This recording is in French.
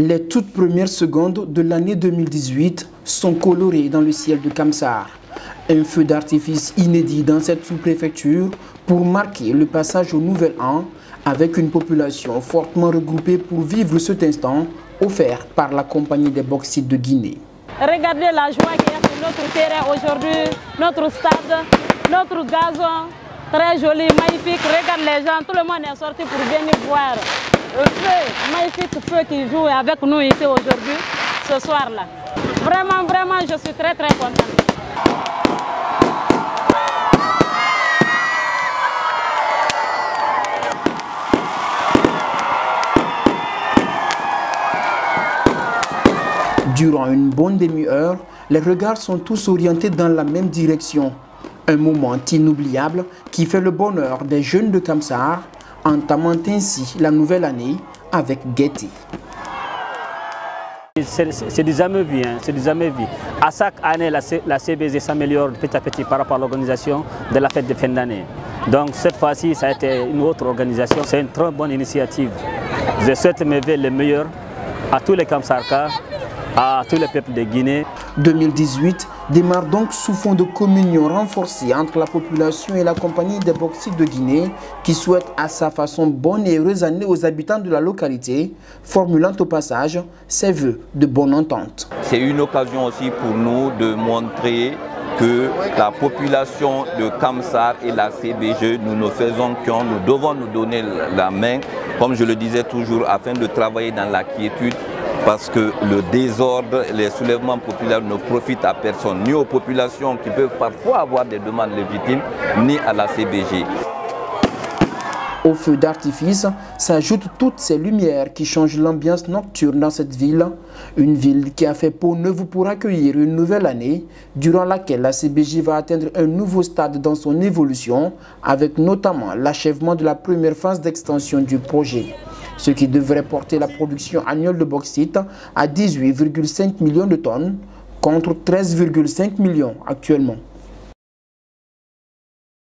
Les toutes premières secondes de l'année 2018 sont colorées dans le ciel de Kamsar. Un feu d'artifice inédit dans cette sous-préfecture pour marquer le passage au nouvel an avec une population fortement regroupée pour vivre cet instant offert par la compagnie des bauxites de Guinée. Regardez la joie qu'il y a sur notre terrain aujourd'hui, notre stade, notre gazon, très joli, magnifique. Regarde les gens, tout le monde est sorti pour venir voir magnifique feu qui joue avec nous ici aujourd'hui, ce soir-là. Vraiment, vraiment, je suis très, très contente. Durant une bonne demi-heure, les regards sont tous orientés dans la même direction. Un moment inoubliable qui fait le bonheur des jeunes de Kamsar, entamant ainsi la nouvelle année avec gaieté. C'est du jamais vu, hein, c'est du jamais vu. À chaque année, la, la CBZ s'améliore petit à petit par rapport à l'organisation de la fête de fin d'année. Donc cette fois-ci, ça a été une autre organisation. C'est une très bonne initiative. Je souhaite me le meilleur à tous les Kamsarkas à tous les peuples de Guinée. 2018 démarre donc sous fond de communion renforcée entre la population et la compagnie des bauxites de Guinée qui souhaite à sa façon bonne et heureuse année aux habitants de la localité, formulant au passage ses voeux de bonne entente. C'est une occasion aussi pour nous de montrer que la population de Kamsar et la CBG, nous nous faisons qu'on nous devons nous donner la main, comme je le disais toujours, afin de travailler dans la quiétude parce que le désordre, les soulèvements populaires ne profitent à personne, ni aux populations qui peuvent parfois avoir des demandes légitimes, ni à la CBG. Au feu d'artifice s'ajoutent toutes ces lumières qui changent l'ambiance nocturne dans cette ville. Une ville qui a fait peau neuve pour accueillir une nouvelle année, durant laquelle la CBJ va atteindre un nouveau stade dans son évolution, avec notamment l'achèvement de la première phase d'extension du projet ce qui devrait porter la production annuelle de bauxite à 18,5 millions de tonnes contre 13,5 millions actuellement.